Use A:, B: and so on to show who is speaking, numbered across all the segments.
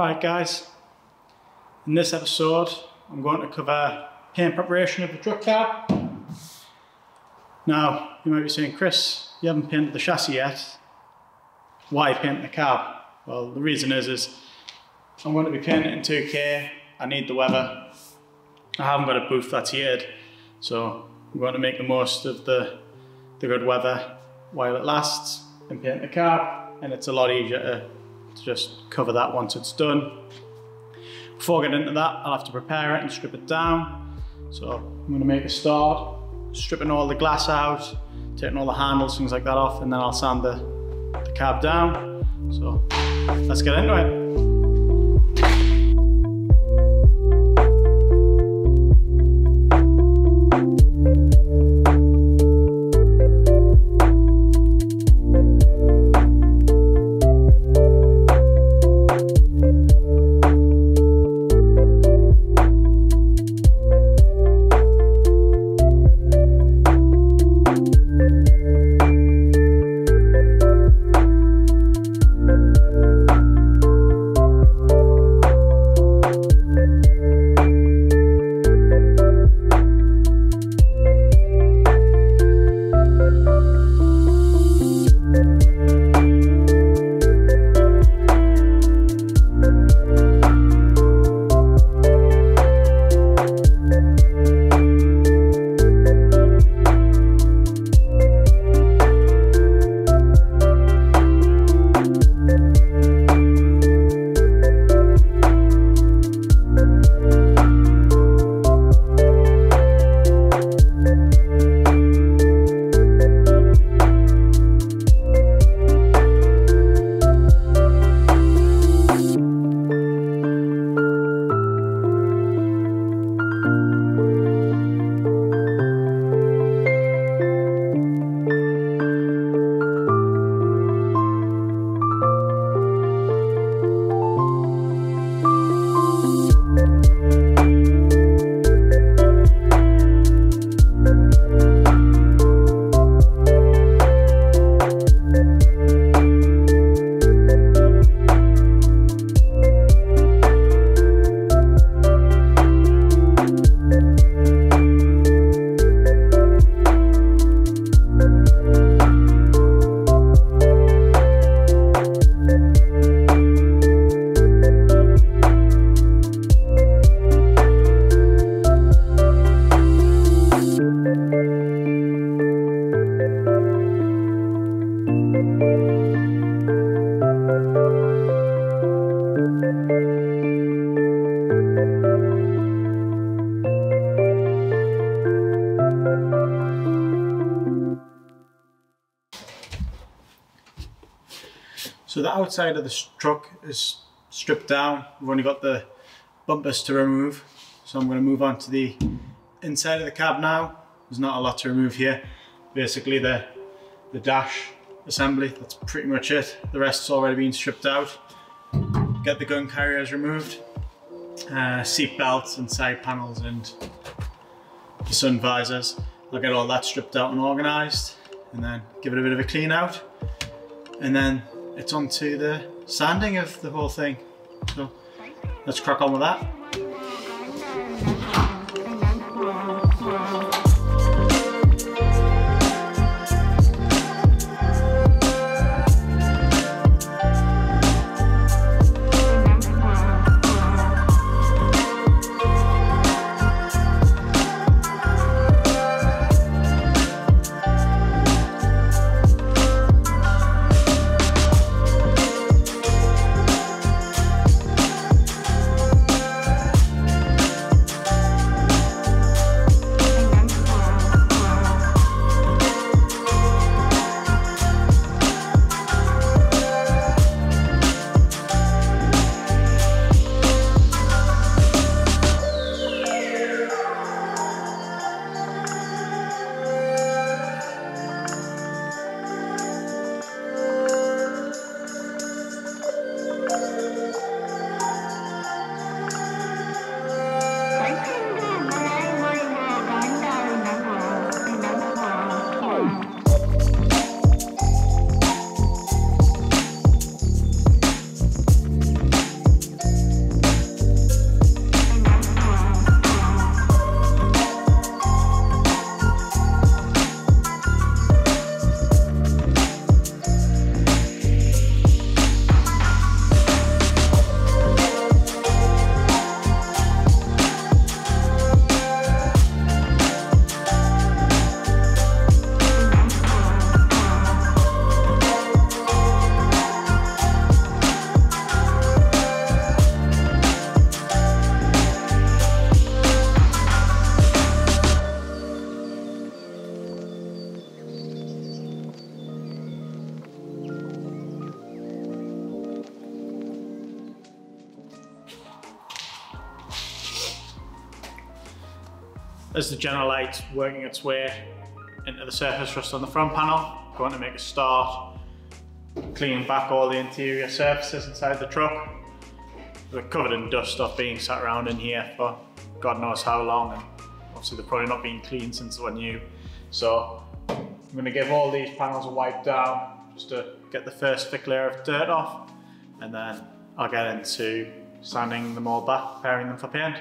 A: Alright guys, in this episode I'm going to cover paint preparation of the truck cab. Now, you might be saying, Chris, you haven't painted the chassis yet. Why paint the cab? Well, the reason is, is I'm going to be painting in 2K, I need the weather. I haven't got a booth that's heated, so I'm going to make the most of the, the good weather while it lasts and paint the cab, and it's a lot easier to to just cover that once it's done. Before I get into that, I'll have to prepare it and strip it down. So I'm gonna make a start, stripping all the glass out, taking all the handles, things like that off, and then I'll sand the, the cab down. So let's get into it. So the outside of the truck is stripped down. We've only got the bumpers to remove. So I'm going to move on to the inside of the cab now. There's not a lot to remove here. Basically the, the dash assembly, that's pretty much it. The rest's already been stripped out. Get the gun carriers removed. Uh, seat belts and side panels and the sun visors. I'll get all that stripped out and organised and then give it a bit of a clean out. And then it's onto the sanding of the whole thing. So let's crack on with that. As the Jenolite working its way into the surface rust on the front panel, going to make a start cleaning back all the interior surfaces inside the truck. They're covered in dust stuff being sat around in here for God knows how long and obviously they're probably not been cleaned since they were new. So I'm going to give all these panels a wipe down just to get the first thick layer of dirt off and then I'll get into sanding them all back, preparing them for paint.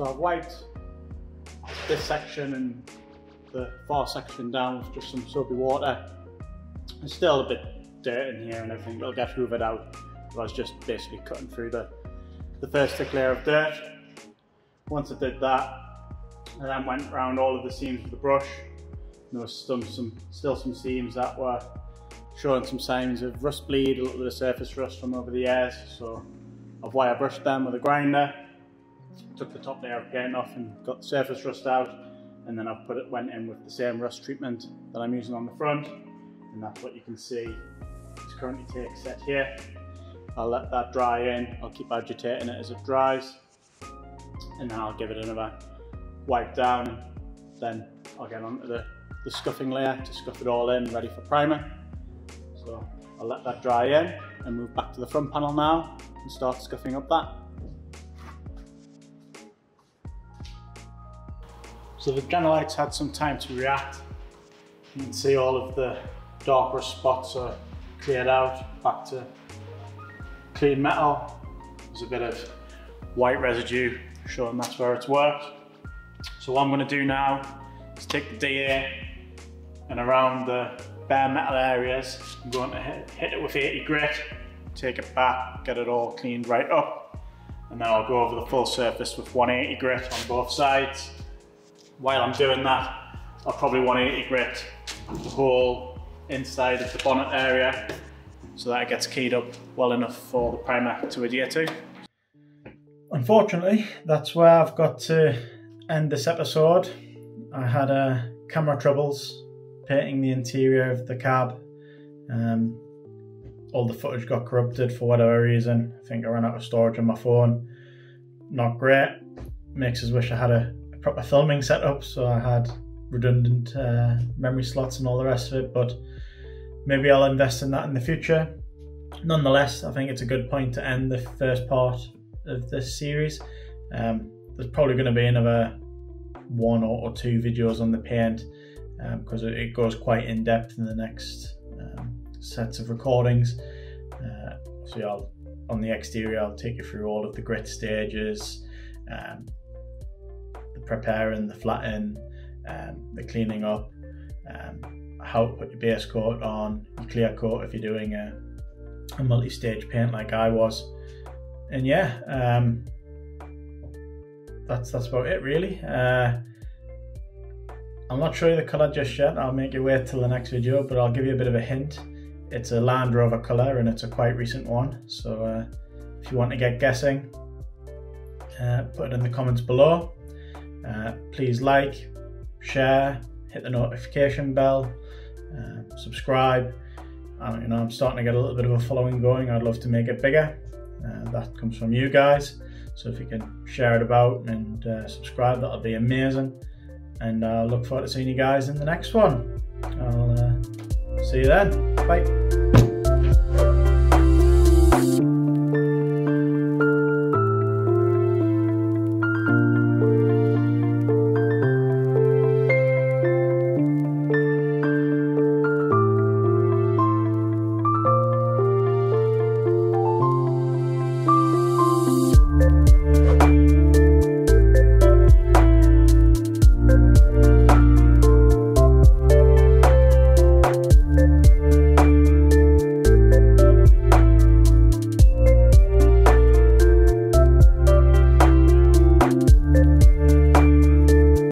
A: So I've wiped this section and the far section down with just some soapy water. There's still a bit dirt in here and everything, it'll get hoovered out. I was just basically cutting through the, the first thick layer of dirt. Once I did that, I then went around all of the seams with the brush. There was some, some, still some seams that were showing some signs of rust bleed, a little bit of surface rust from over the years. So I've wire brushed them with a grinder took the top layer of paint off and got the surface rust out. And then I've put it went in with the same rust treatment that I'm using on the front. And that's what you can see. It's currently take set here. I'll let that dry in. I'll keep agitating it as it dries. And then I'll give it another wipe down. Then I'll get onto the, the scuffing layer to scuff it all in ready for primer. So I'll let that dry in and move back to the front panel now and start scuffing up that So the Jenolites had some time to react. You can see all of the darker spots are cleared out, back to clean metal. There's a bit of white residue showing that's where it's worked. So what I'm gonna do now is take the DA and around the bare metal areas, I'm going to hit, hit it with 80 grit, take it back, get it all cleaned right up, and then I'll go over the full surface with 180 grit on both sides while I'm doing that, I'll probably 180 grit the whole inside of the bonnet area so that it gets keyed up well enough for the primer to adhere to. Unfortunately, that's where I've got to end this episode. I had uh, camera troubles painting the interior of the cab. Um, all the footage got corrupted for whatever reason. I think I ran out of storage on my phone. Not great. Makes us wish I had a proper filming setup, so I had redundant uh, memory slots and all the rest of it. But maybe I'll invest in that in the future. Nonetheless, I think it's a good point to end the first part of this series. Um, there's probably going to be another one or, two videos on the paint because um, it goes quite in depth in the next um, sets of recordings. Uh, so I'll, on the exterior, I'll take you through all of the grit stages, um, preparing, the flattening, um, the cleaning up, um, how to put your base coat on, your clear coat if you're doing a, a multi-stage paint like I was. And yeah, um, that's that's about it really. Uh, I'm not showing you the colour just yet, I'll make you wait till the next video, but I'll give you a bit of a hint. It's a Land Rover colour and it's a quite recent one, so uh, if you want to get guessing, uh, put it in the comments below. Uh, please like, share, hit the notification bell, uh, subscribe. you know, I'm starting to get a little bit of a following going. I'd love to make it bigger. Uh, that comes from you guys. So if you can share it about and uh, subscribe, that'll be amazing. And I look forward to seeing you guys in the next one. I'll uh, See you then. Bye.